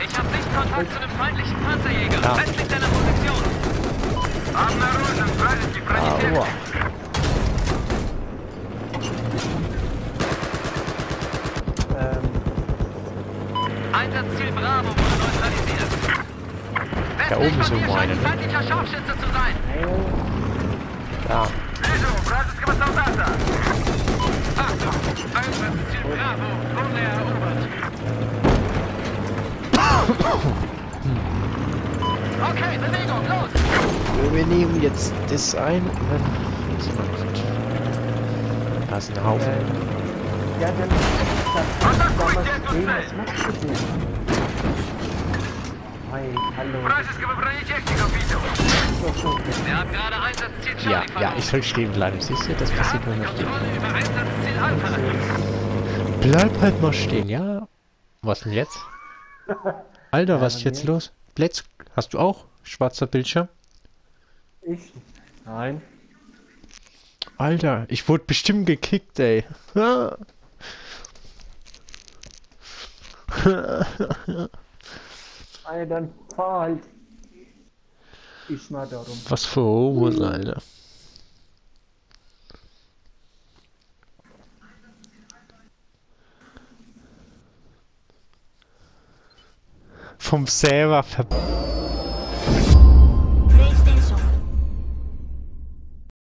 Ich habe Sichtkontakt zu einem feindlichen Panzerjäger. Ja. Westlich deiner Position. Обнаружен вражеский бронетехник. Aua. ähm, Einsatzziel Bravo wurde neutralisiert. Da Westlich oben ist von dir irgendwo scheint eine, ein ne? feindlicher Scharfschütze zu sein. Da. Вижу вражеского солдата. Achtung, Okay, Bewegung, los! Äh, wir nehmen jetzt das ein und. Da ist ein Haufen. Äh, ja, dann. Ja, ja, ich soll stehen bleiben. Siehst du, das passiert nur noch stehen. Bleib halt mal stehen, ja? Was denn jetzt? Alter, was ist jetzt los? Let's go hast du auch schwarzer Bildschirm? Ich? Nein. Alter, ich wurde bestimmt gekickt, ey. Alter, dann fahr halt. Ich mal darum. Was für Homos, Alter. Vom Server ver...